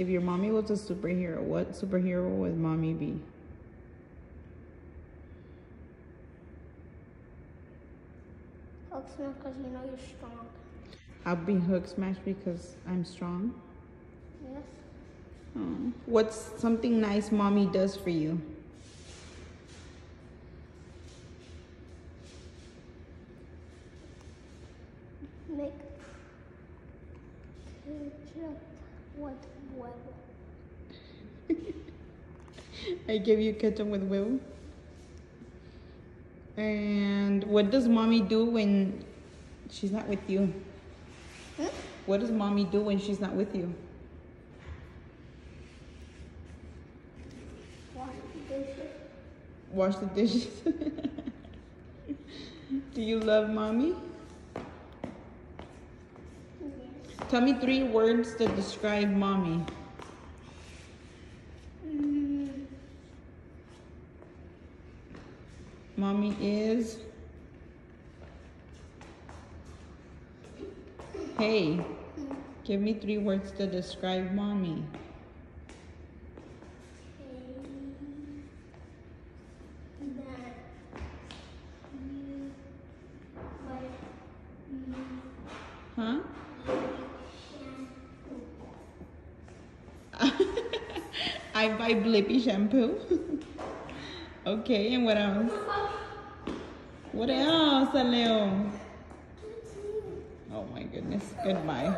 If your mommy was a superhero, what superhero would mommy be? Hulk smash because you know you're strong. I'll be Hook Smash because I'm strong. Yes. Oh. What's something nice mommy does for you? Make ketchup with huevo. I gave you ketchup with will. And what does mommy do when she's not with you? Hmm? What does mommy do when she's not with you? Wash the dishes. Wash the dishes. do you love mommy? Yes. Tell me three words that describe mommy. Mm, Mommy is. Hey, give me three words to describe mommy. Huh? I buy Blippi shampoo. okay, and what else? What else, Leo? Oh my goodness. Goodbye.